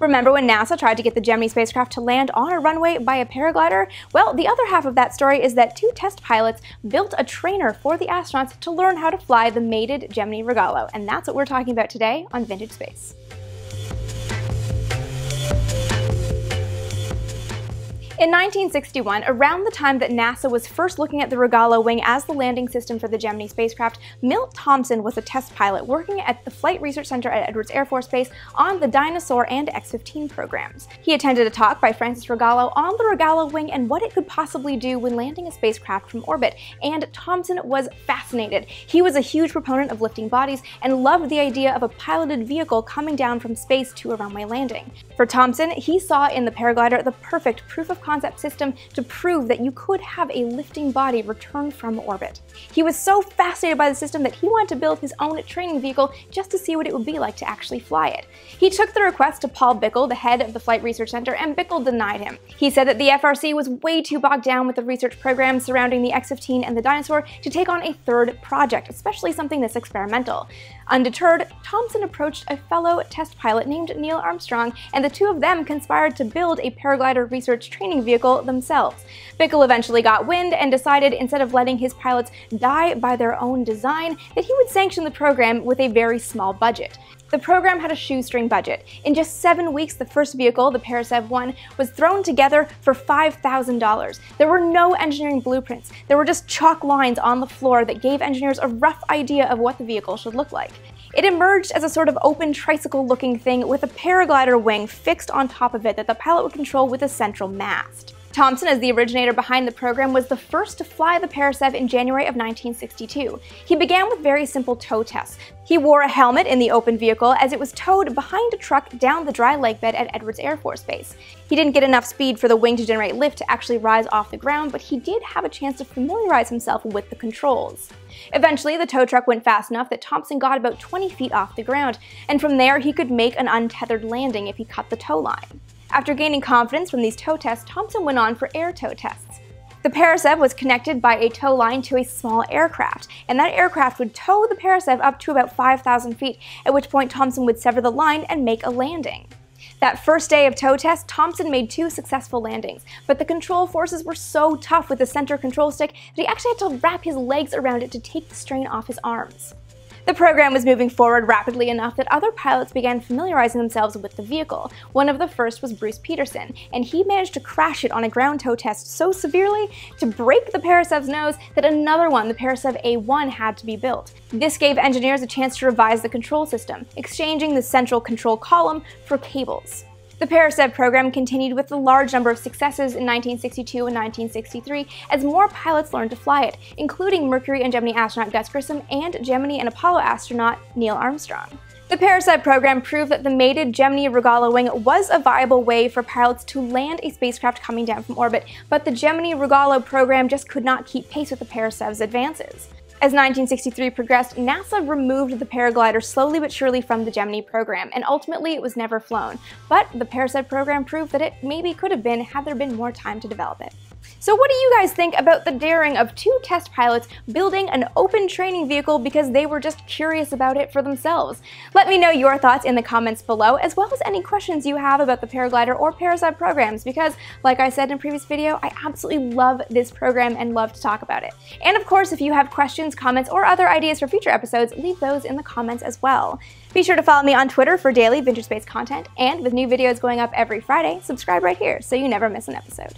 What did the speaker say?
Remember when NASA tried to get the Gemini spacecraft to land on a runway by a paraglider? Well, the other half of that story is that two test pilots built a trainer for the astronauts to learn how to fly the mated Gemini Rogallo, and that's what we're talking about today on Vintage Space. In 1961, around the time that NASA was first looking at the Rogallo wing as the landing system for the Gemini spacecraft, Milt Thompson was a test pilot working at the Flight Research Center at Edwards Air Force Base on the Dyna-Soar and X-15 programs. He attended a talk by Francis Rogallo on the Rogallo wing and what it could possibly do when landing a spacecraft from orbit, and Thompson was fascinated. He was a huge proponent of lifting bodies and loved the idea of a piloted vehicle coming down from space to a runway landing. For Thompson, he saw in the paraglider the perfect proof of concept system to prove that you could have a lifting body return from orbit. He was so fascinated by the system that he wanted to build his own training vehicle just to see what it would be like to actually fly it. He took the request to Paul Bikle, the head of the Flight Research Center, and Bikle denied him. He said that the FRC was way too bogged down with the research program surrounding the X-15 and the Dyna-Soar to take on a third project, especially something this experimental. Undeterred, Thompson approached a fellow test pilot named Neil Armstrong, and the two of them conspired to build a paraglider research training vehicle themselves. Bikle eventually got wind and decided instead of letting his pilots die by their own design, that he would sanction the program with a very small budget. The program had a shoestring budget. In just seven weeks, the first vehicle, the Paresev 1, was thrown together for $5,000. There were no engineering blueprints. There were just chalk lines on the floor that gave engineers a rough idea of what the vehicle should look like. It emerged as a sort of open tricycle-looking thing with a paraglider wing fixed on top of it that the pilot would control with a central mast. Thompson, as the originator behind the program, was the first to fly the Paresev in January of 1962. He began with very simple tow tests. He wore a helmet in the open vehicle as it was towed behind a truck down the dry lake bed at Edwards Air Force Base. He didn't get enough speed for the wing to generate lift to actually rise off the ground, but he did have a chance to familiarize himself with the controls. Eventually, the tow truck went fast enough that Thompson got about 20 feet off the ground, and from there he could make an untethered landing if he cut the tow line. After gaining confidence from these tow tests, Thompson went on for air tow tests. The Paresev was connected by a tow line to a small aircraft, and that aircraft would tow the Paresev up to about 5,000 feet, at which point Thompson would sever the line and make a landing. That first day of tow test, Thompson made two successful landings, but the control forces were so tough with the center control stick that he actually had to wrap his legs around it to take the strain off his arms. The program was moving forward rapidly enough that other pilots began familiarizing themselves with the vehicle. One of the first was Bruce Peterson, and he managed to crash it on a ground tow test so severely to break the Paresev's nose that another one, the Paresev A1, had to be built. This gave engineers a chance to revise the control system, exchanging the central control column for cables. The Paresev program continued with a large number of successes in 1962 and 1963 as more pilots learned to fly it, including Mercury and Gemini astronaut Gus Grissom and Gemini and Apollo astronaut Neil Armstrong. The Paresev program proved that the mated Gemini Rogallo wing was a viable way for pilots to land a spacecraft coming down from orbit, but the Gemini Rogallo program just could not keep pace with the Parasev's advances. As 1963 progressed, NASA removed the paraglider slowly but surely from the Gemini program, and ultimately it was never flown. But the Paresev program proved that it maybe could have been had there been more time to develop it. So what do you guys think about the daring of two test pilots building an open training vehicle because they were just curious about it for themselves? Let me know your thoughts in the comments below, as well as any questions you have about the paraglider or Paresev programs, because like I said in a previous video, I absolutely love this program and love to talk about it. And of course, if you have questions, comments, or other ideas for future episodes, leave those in the comments as well. Be sure to follow me on Twitter for daily Vintage Space content, and with new videos going up every Friday, subscribe right here so you never miss an episode.